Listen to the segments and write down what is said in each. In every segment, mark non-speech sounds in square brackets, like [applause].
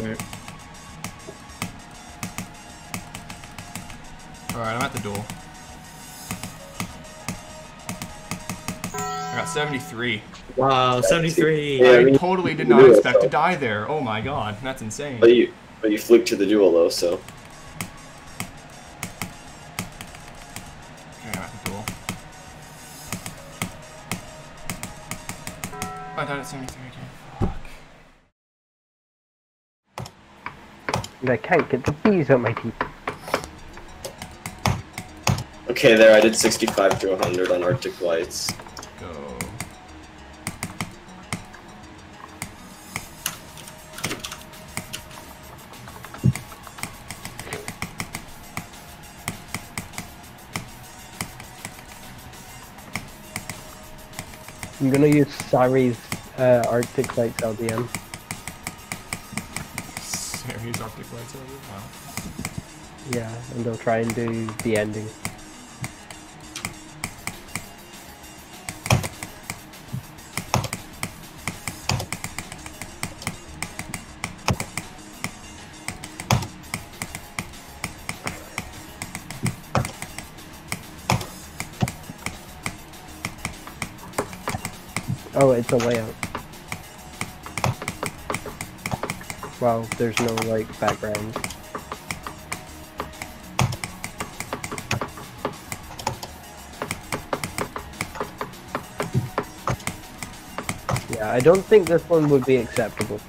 right. Alright, I'm at the door. I got 73. Wow, 73. Yeah, I I mean, totally did not knew it, expect to die there. Oh my god, that's insane. But you, but you fluked to the dual though, so. Okay, I'm at the dual. I died at 73 again. Fuck. And I can't get the bees out my teeth. Okay, there I did 65 to 100 on Arctic Lights. Go. I'm gonna use Sari's uh, Arctic Lights LDM. [laughs] Lights over. Wow. Yeah, and they'll try and do the ending. Oh, it's a layout. Wow, there's no like background. Yeah, I don't think this one would be acceptable.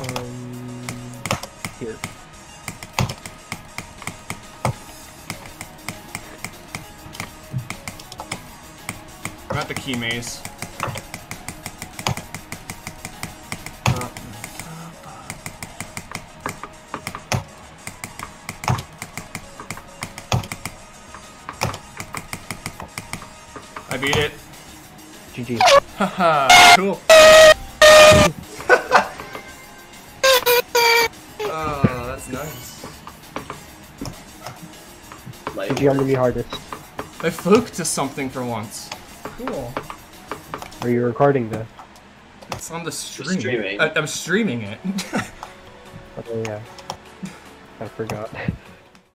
Um, here. I'm at the key maze. I beat it. GG. Haha, cool. Like, GG on the hardest. I fluked to something for once. Cool. Are you recording this? It's on the stream. streaming. I, I'm streaming it. [laughs] Oh yeah. I forgot. [laughs]